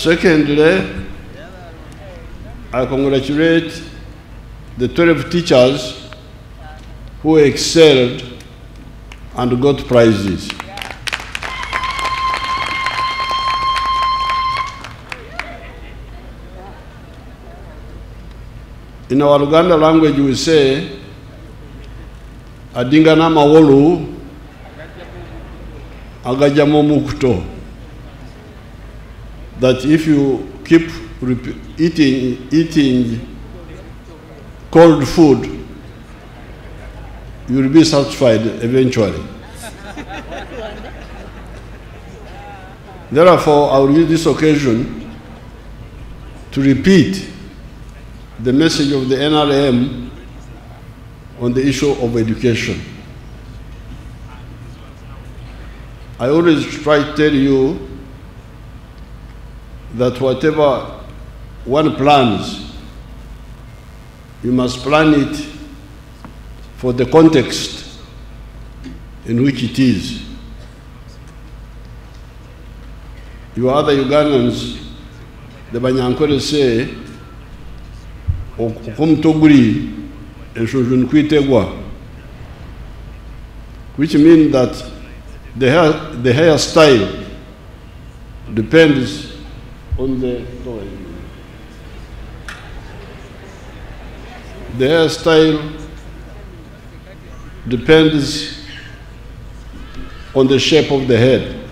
Secondly, I congratulate the 12 teachers who excelled and got prizes. In our Luganda language, we say, Adingana Mawolu, Agajamo omukuto that if you keep eating, eating cold food, you will be satisfied eventually. Therefore, I will use this occasion to repeat the message of the NRM on the issue of education. I always try to tell you that whatever one plans, you must plan it for the context in which it is. You other Ugandans, the Banyankore say, which means that the hair, the hairstyle depends on the the hairstyle depends on the shape of the head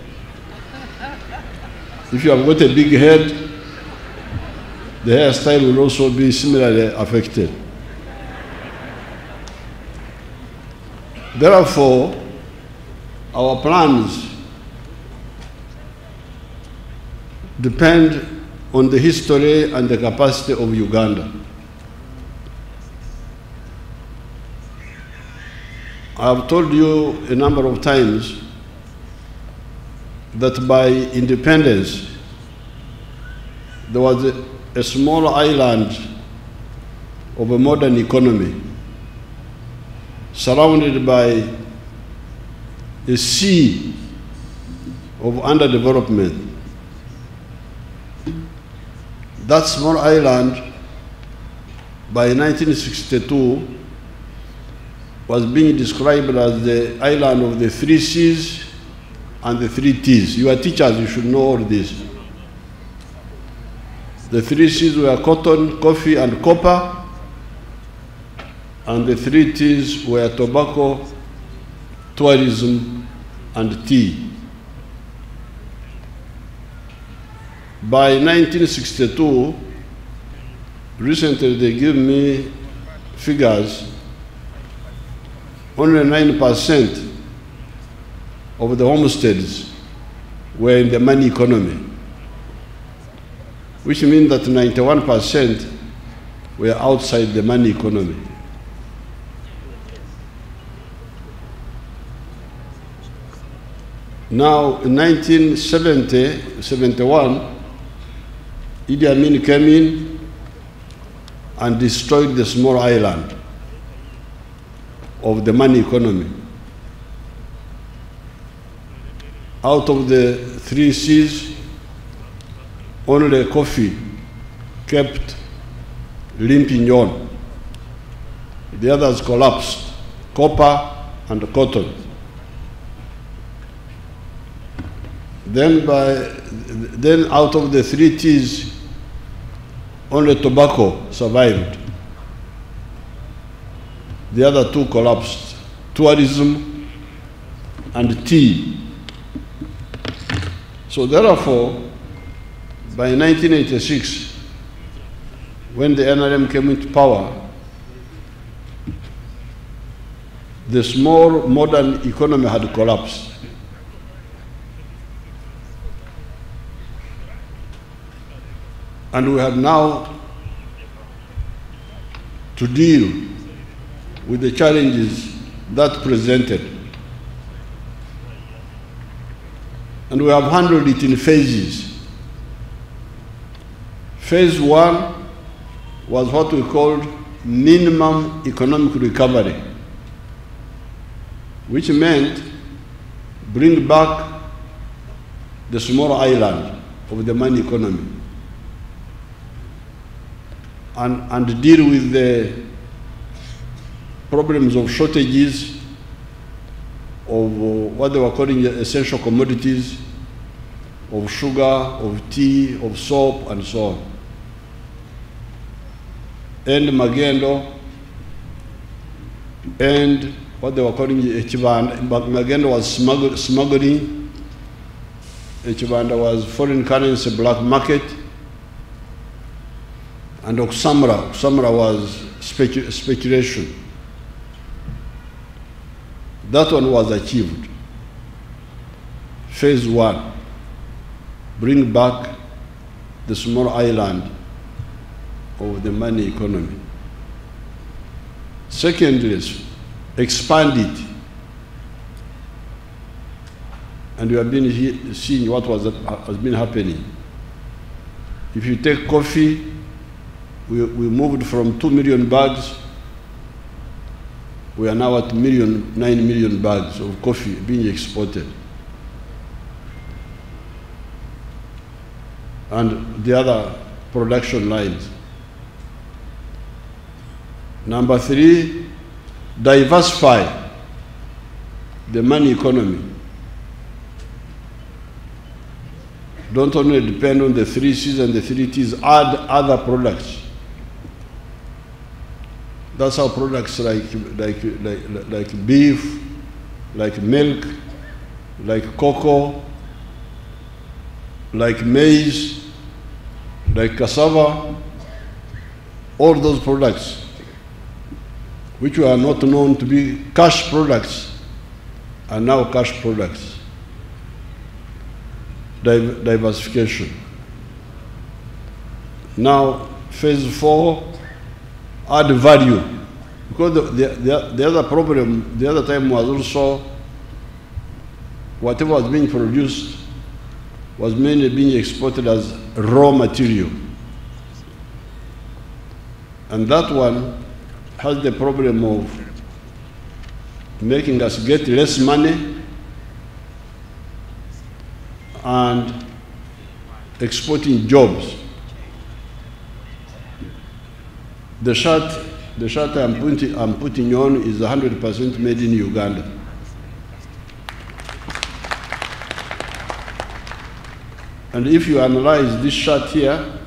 if you have got a big head the hairstyle will also be similarly affected. Therefore, our plans depend on the history and the capacity of Uganda. I have told you a number of times that by independence, there was a, a small island of a modern economy surrounded by a sea of underdevelopment. That small island by 1962 was being described as the island of the three C's and the three T's. You are teachers, you should know all this. The three C's were cotton, coffee, and copper, and the three T's were tobacco, tourism, and tea. By 1962, recently they give me figures, only 9% of the homesteads were in the money economy, which means that 91% were outside the money economy. Now, in 1970, 71, Idi Amin came in and destroyed the small island of the money economy. Out of the three C's, only coffee kept limping on. The others collapsed, copper and cotton. Then by then out of the three T's, only tobacco survived. The other two collapsed. Tourism and tea. So therefore, by 1986, when the NRM came into power, the small modern economy had collapsed. And we have now to deal with the challenges that presented. And we have handled it in phases. Phase one was what we called minimum economic recovery, which meant bring back the small island of the money economy and, and deal with the problems of shortages of uh, what they were calling essential commodities, of sugar, of tea, of soap, and so on. And Magendo, and what they were calling Echibanda. Magendo was smuggling, Echibanda was foreign currency black market, and Oksamra, Oksamra was specu speculation. That one was achieved. Phase one, bring back the small island of the money economy. Secondly, expand it. And you have been seeing what was, has been happening. If you take coffee, we, we moved from 2 million bags, we are now at million, 9 million bags of coffee being exported. And the other production lines. Number three, diversify the money economy. Don't only depend on the three C's and the three T's, add other products. That's how products like, like, like, like beef, like milk, like cocoa, like maize, like cassava, all those products which were not known to be cash products are now cash products. Div- diversification. Now, phase four, add value. Because the, the, the, the other problem, the other time was also whatever was being produced was mainly being exported as raw material. And that one has the problem of making us get less money and exporting jobs. The shirt, the shirt I'm putting, I'm putting on is 100% made in Uganda. And if you analyze this shirt here,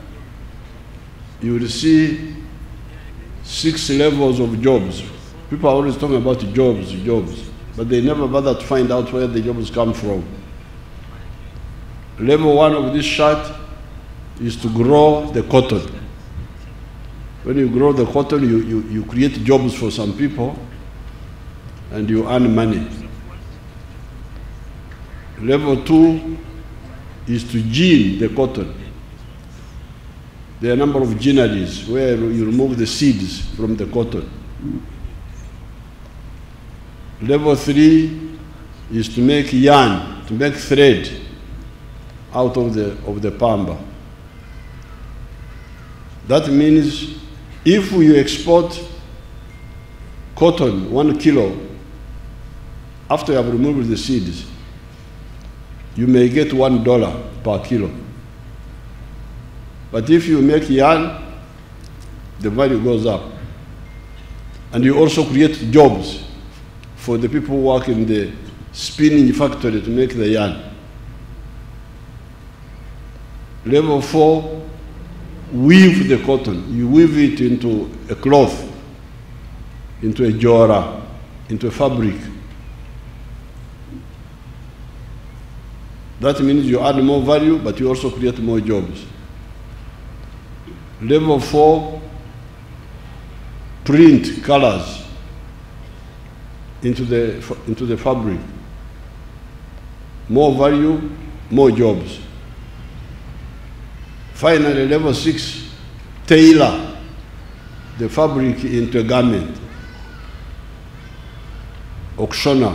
you will see six levels of jobs. People are always talking about jobs, jobs, but they never bother to find out where the jobs come from. Level one of this shirt is to grow the cotton. When you grow the cotton, you, you, you create jobs for some people and you earn money. Level two is to gene the cotton. There are a number of ginneries where you remove the seeds from the cotton. Level three is to make yarn, to make thread out of the, of the pamba. That means if you export cotton, one kilo, after you have removed the seeds, you may get one dollar per kilo. But if you make yarn, the value goes up. And you also create jobs for the people who work in the spinning factory to make the yarn. Level four, weave the cotton. You weave it into a cloth, into a jora, into a fabric. That means you add more value, but you also create more jobs. Level four, print colors into the, into the fabric. More value, more jobs. Finally, level six, tailor the fabric into a garment. Auctioner.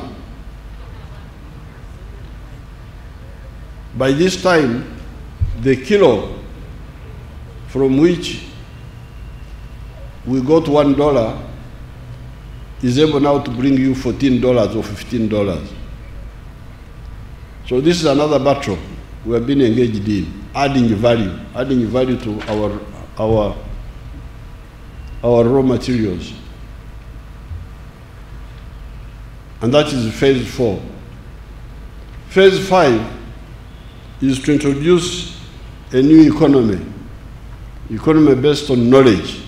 By this time, the kilo from which we got one dollar is able now to bring you fourteen dollars or fifteen dollars. So this is another battle we have been engaged in. Adding value, adding value to our, our, our raw materials. And that is phase four. Phase five is to introduce a new economy, economy based on knowledge.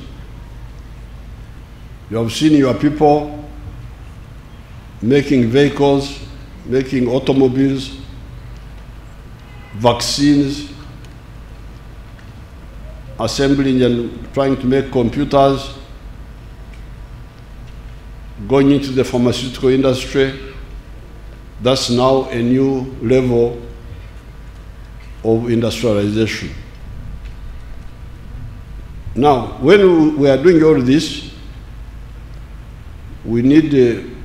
You have seen your people making vehicles, making automobiles, vaccines, assembling and trying to make computers, going into the pharmaceutical industry. That's now a new level of industrialization. Now, when we are doing all this, we need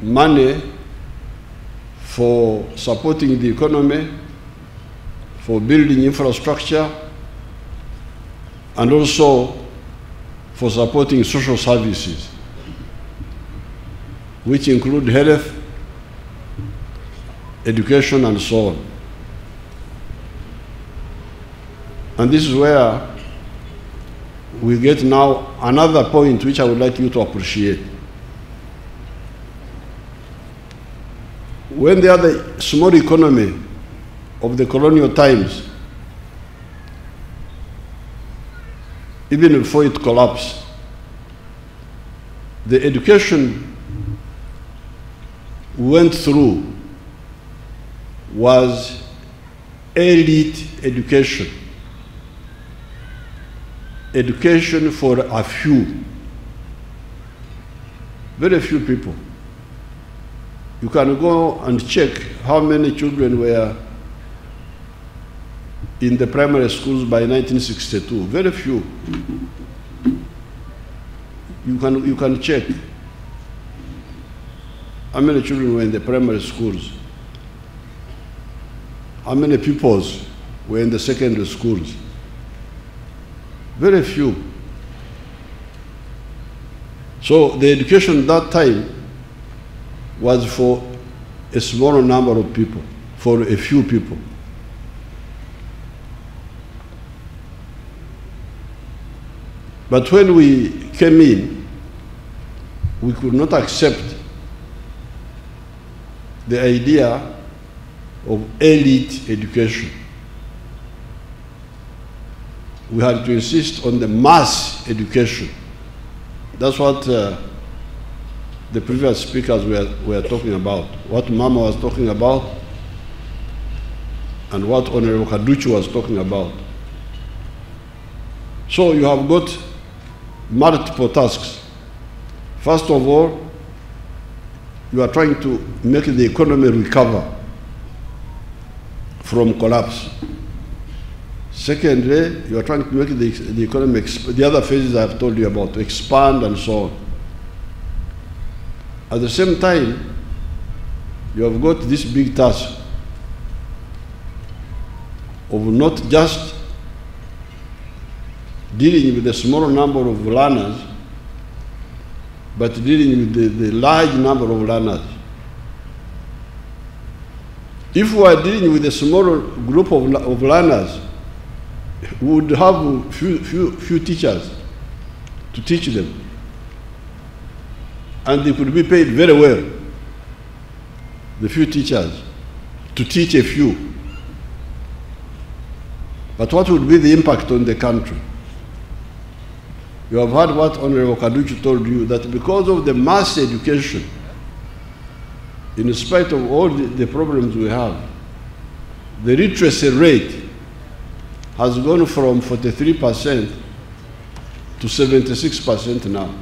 money for supporting the economy, for building infrastructure, and also for supporting social services, which include health, education, and so on. And this is where we get now another point which I would like you to appreciate. When they are the small economy of the colonial times, even before it collapsed, the education went through was elite education education for a few, very few people. You can go and check how many children were in the primary schools by 1962. Very few. You can, you can check how many children were in the primary schools, how many pupils were in the secondary schools. Very few. So the education that time was for a small number of people, for a few people. But when we came in, we could not accept the idea of elite education we had to insist on the mass education. That's what uh, the previous speakers were, were talking about, what Mama was talking about, and what Honorable Kaducu was talking about. So you have got multiple tasks. First of all, you are trying to make the economy recover from collapse. Secondly, you are trying to make the, the economy, the other phases I've told you about, to expand and so on. At the same time, you have got this big task of not just dealing with a small number of learners, but dealing with the, the large number of learners. If we are dealing with a small group of, of learners, would have few, few, few teachers to teach them. And they could be paid very well, the few teachers, to teach a few. But what would be the impact on the country? You have heard what Honorable Kaducu told you, that because of the mass education, in spite of all the, the problems we have, the literacy rate has gone from 43% to 76% now.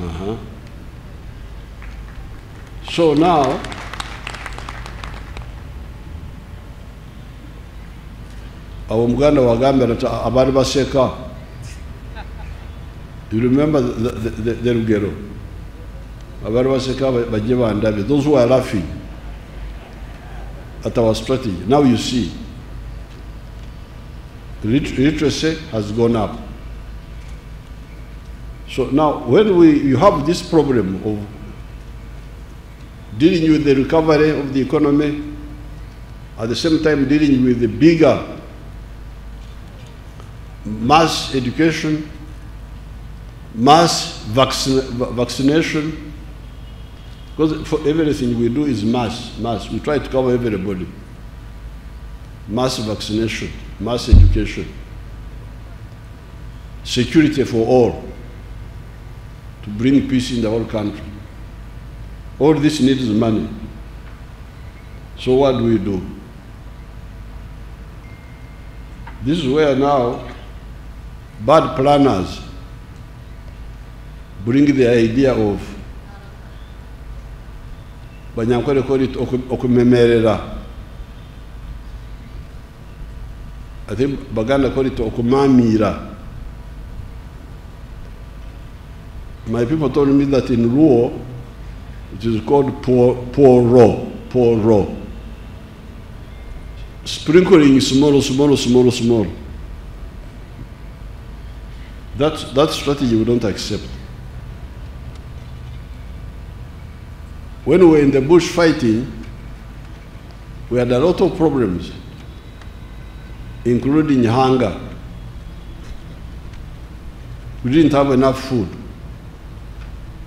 Uh-huh. So now, abo muganda you remember the, the, the, those who are laughing at our strategy. Now you see literacy has gone up. So now, when we, you have this problem of dealing with the recovery of the economy, at the same time dealing with the bigger mass education, mass vaccination, because for everything we do is mass, mass. We try to cover everybody. Mass vaccination, mass education, security for all, to bring peace in the whole country. All this needs money. So what do we do? This is where now bad planners bring the idea of banyankore call it oku- okumemerera I think Baganda call it okumamira. My people told me that in Luo it is called poor, poro, poro. Sprinkling small, small, small, small. That, that strategy we don't accept. When we were in the bush fighting, we had a lot of problems, including hunger. We didn't have enough food.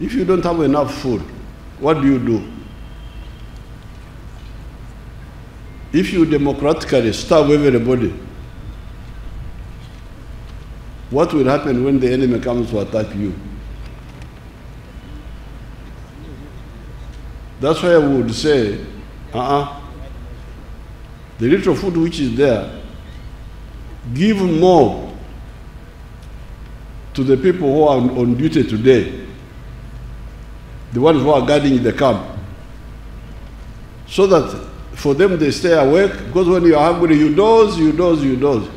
If you don't have enough food, what do you do? If you democratically starve everybody, what will happen when the enemy comes to attack you? That's why I would say, uh-uh, the little food which is there, give more to the people who are on, on duty today, the ones who are guarding the camp, so that for them they stay awake, because when you are hungry, you doze, you doze, you doze.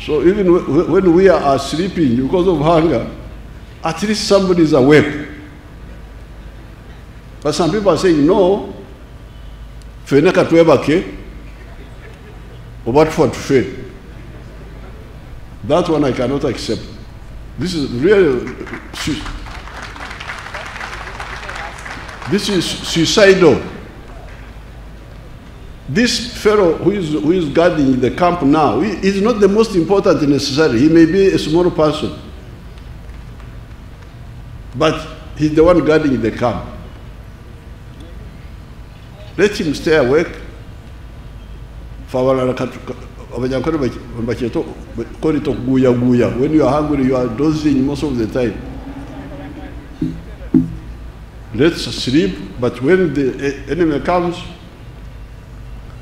So even wh- when we are sleeping because of hunger, at least somebody is awake. But some people are saying, no, fene katwebake, oba tufa tufe. That one I cannot accept. This is really, uh, this is suicidal. This fellow who is, who is guarding the camp now, he is not the most important necessarily. He may be a small person. But he's the one guarding the camp. Let him stay awake. It okuguya guya. When you are hungry, you are dozing most of the time. Let's sleep, but when the e- enemy comes,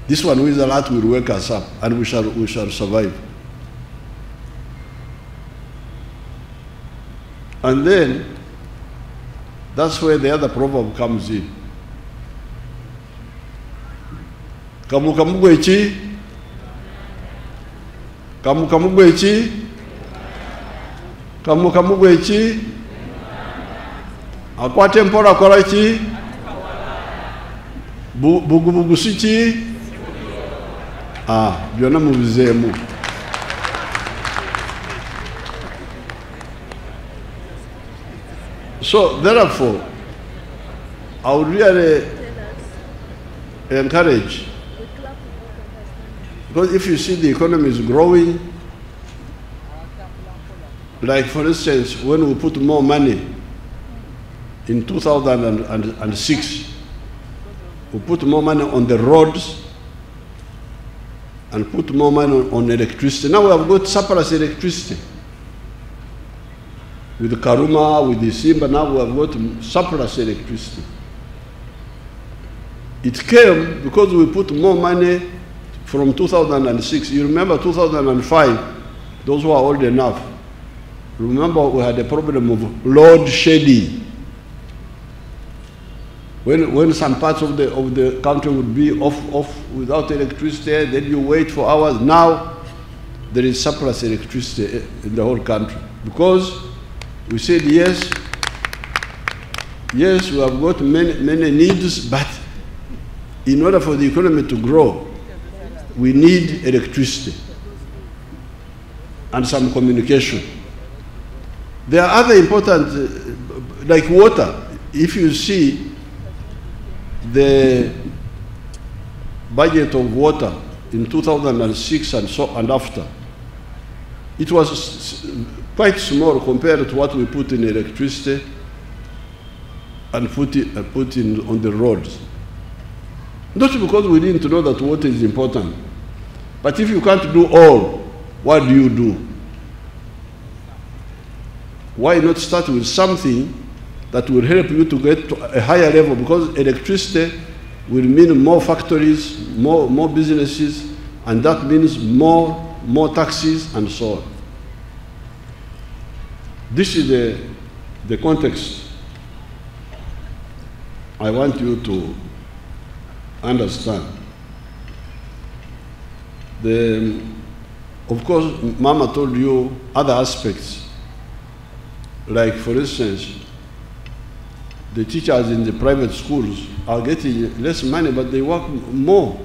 this one who is alert will wake us up and we shall, we shall survive. And then, that's where the other proverb comes in. kamukamu gweki kamukamu gweki kamukamu gweki akwata empola akola ki bugubugu si ki ah, byonna mubizeemu so therefore i would really encourage because if you see the economy is growing, like for instance, when we put more money in 2006, we put more money on the roads and put more money on, on electricity. Now we have got surplus electricity. With Karuma, with the Simba, now we have got surplus electricity. It came because we put more money from 2006. You remember 2005, those who are old enough. Remember we had a problem of load shedding. When, when some parts of the, of the country would be off, off without electricity, then you wait for hours. Now there is surplus electricity in the whole country because we said yes, yes, we have got many, many needs, but in order for the economy to grow, we need electricity and some communication. There are other important, uh, like water. If you see the budget of water in 2006 and so and after. It was quite small compared to what we put in electricity and put it uh, put in on the roads. Not because we didn't know that water is important, but if you can't do all, what do you do? Why not start with something that will help you to get to a higher level? Because electricity will mean more factories, more, more businesses, and that means more, more taxes and so on. This is the, the context I want you to understand. The, of course, Mama told you other aspects like, for instance, the teachers in the private schools are getting less money, but they work more.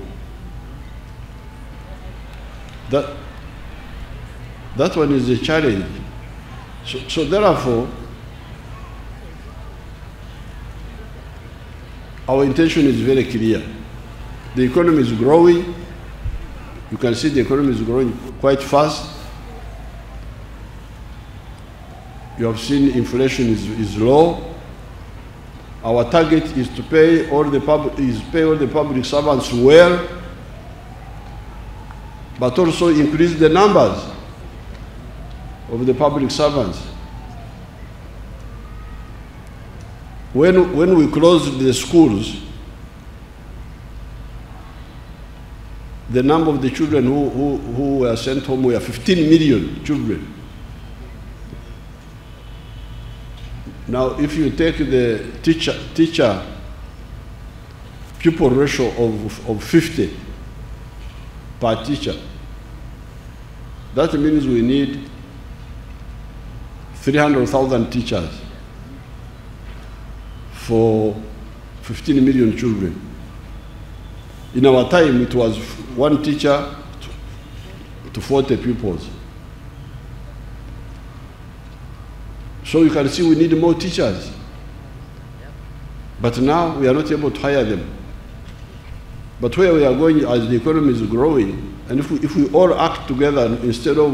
That, that one is a challenge. So, so therefore, our intention is very clear. The economy is growing. You can see the economy is growing quite fast. You have seen inflation is, is low. Our target is to pay all the is pay all the public servants well, but also increase the numbers of the public servants. When, when we closed the schools, the number of the children who, who, who were sent home were 15 million children. Now, if you take the teacher, teacher pupil ratio of, of 50 per teacher, that means we need 300,000 teachers for 15 million children. In our time, it was one teacher to 40 pupils. So you can see we need more teachers. But now we are not able to hire them. But where we are going as the economy is growing, and if we, if we all act together instead of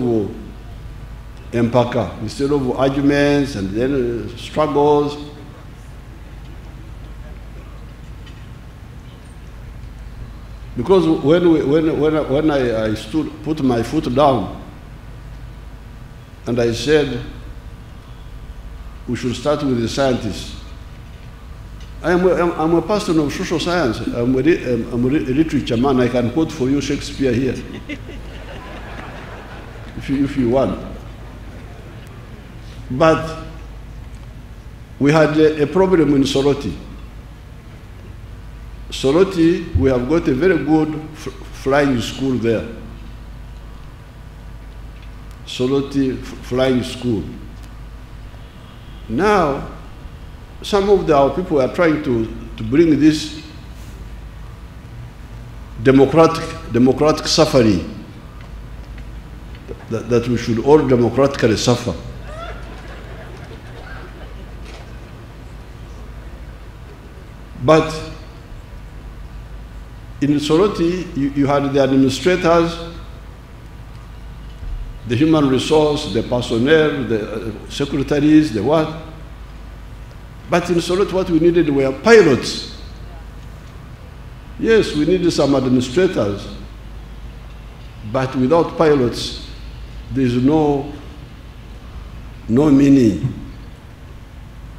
empaka, instead of arguments and then uh, struggles, because when, we, when, when, I- when I, I stood, put my foot down, and I said, we should start with the scientists. I am a, I'm- a person of social science. I'm a, I'm a literature man. I can quote for you Shakespeare here, if you, if you want. But we had a, a problem in Soroti. Soroti, we have got a very good flying school there. Soroti Flying School. Now, some of the, our people are trying to, to bring this democratic, democratic suffering that, that we should all democratically suffer. But in Soroti, you, you had the administrators, the human resource, the personnel, the uh, secretaries, the what. But in Soroti, what we needed were pilots. Yes, we needed some administrators, but without pilots, there is no, no meaning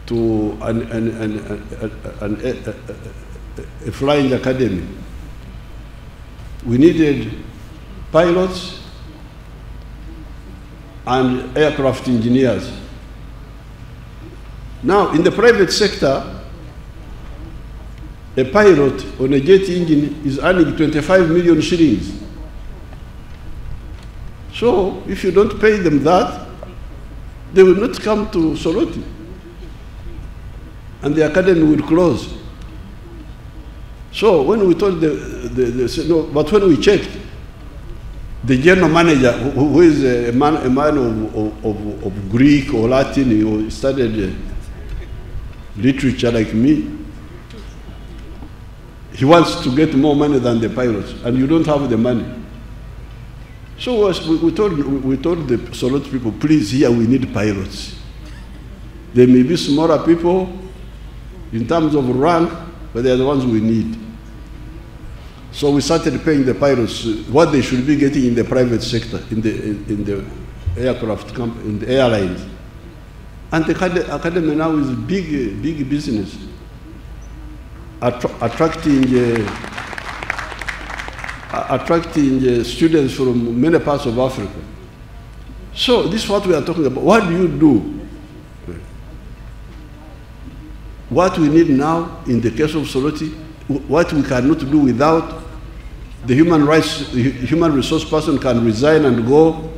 to an, an, an, an, an, a, a, a flying academy. We needed pilots and aircraft engineers. Now, in the private sector, a pilot on a jet engine is earning 25 million shillings. So, if you don't pay them that, they will not come to Soroti. And the academy will close. So, when we told the, the, the no, but when we checked, the general manager, who, who is a man, a man of, of, of, Greek or Latin, who studied uh, literature like me, he wants to get more money than the pilots, and you don't have the money. So we, we told, we told the Sorot people, please, here we need pilots. There may be smaller people in terms of rank, but they are the ones we need. So we started paying the pilots uh, what they should be getting in the private sector, in the, in, the aircraft, comp- in the airlines. And the academy now is big, uh, big business, Attra- attracting, uh, attracting uh, students from many parts of Africa. So this is what we are talking about. What do you do? What we need now in the case of Soroti, what we cannot do without, the human rights, human resource person can resign and go,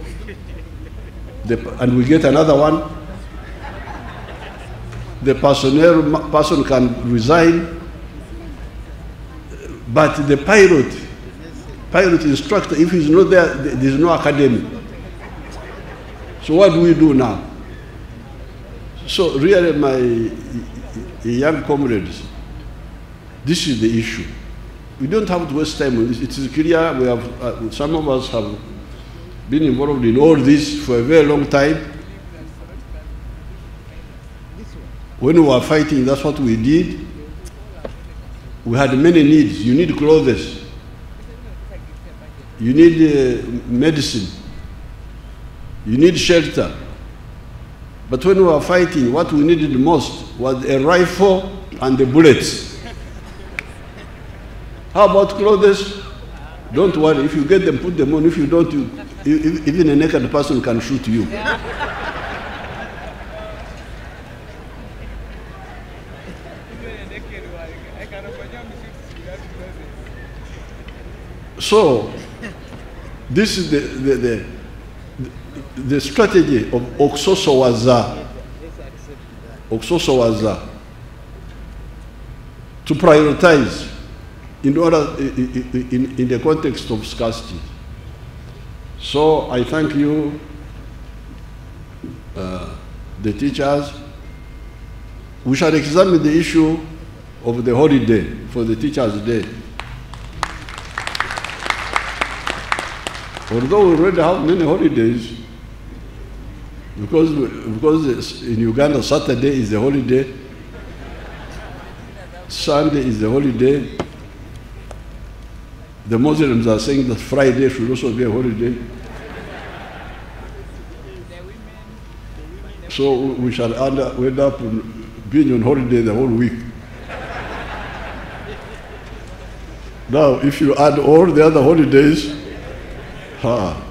the, and we get another one. The personnel person can resign, but the pilot, pilot instructor, if he's not there, there's no academy. So what do we do now? So really, my young comrades, this is the issue. We don't have to waste time on this. It is clear we have, uh, some of us have been involved in all this for a very long time. When we were fighting, that's what we did. We had many needs. You need clothes. You need uh, medicine. You need shelter. But when we were fighting, what we needed most was a rifle and the bullets. How about clothes? Don't worry. If you get them, put them on. If you don't, you, e- even a naked person can shoot you. So, this is the, the, the, the strategy of Oksoso Waza. Oksoso Waza. To prioritize in order, in, in the context of scarcity. So I thank you, uh, the teachers. We shall examine the issue of the holiday for the Teachers' Day. Although we already have many holidays, because, because in Uganda Saturday is a holiday, Sunday is a holiday, the Muslims are saying that Friday should also be a holiday. So we shall end up, end up being on holiday the whole week. Now, if you add all the other holidays, ha,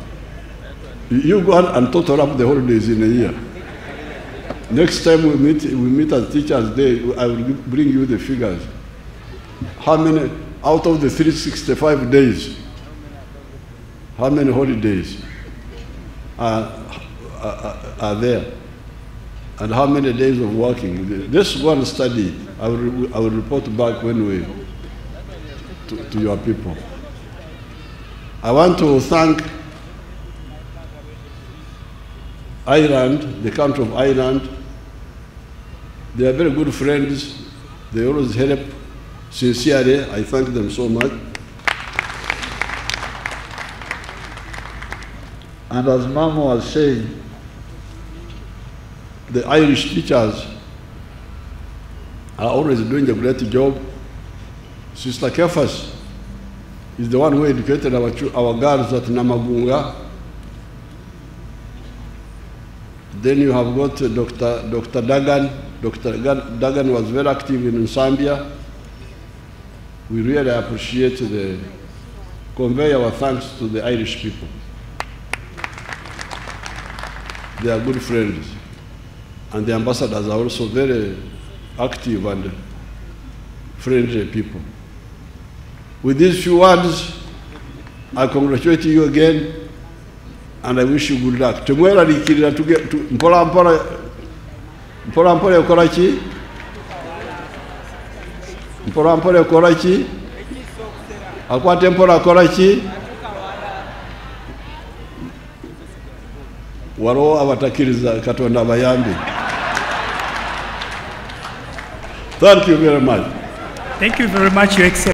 you go on and total up the holidays in a year. Next time we meet, we meet at Teachers' Day, I will bring you the figures. How many, out of the 365 days, how many holidays are, are, are there? And how many days of working? This one study, I will, I will report back when we, to, to your people. I want to thank Ireland, the country of Ireland. They are very good friends. They always help sincerely. I thank them so much. And as Mama was saying, the Irish teachers are always doing a great job. Sister Kefas is the one who educated our, our girls at Namagunga. Then you have got uh, Dr. Dr. Dagan. Dr. Dagan was very active in Zambia. We really appreciate the, convey our thanks to the Irish people. They are good friends. And the ambassadors are also very active and friendly people. With these few words, I congratulate you again and I wish you good luck. Tumweraliikirira tuge- tu- mpola mpola mpola mpola ekola ki? Mpola mpola ekola ki? Akwata empola akola ki? Waliwo abatakkiriza Katonda abayambe. Thank you very much. Thank you very much, Your Excellency.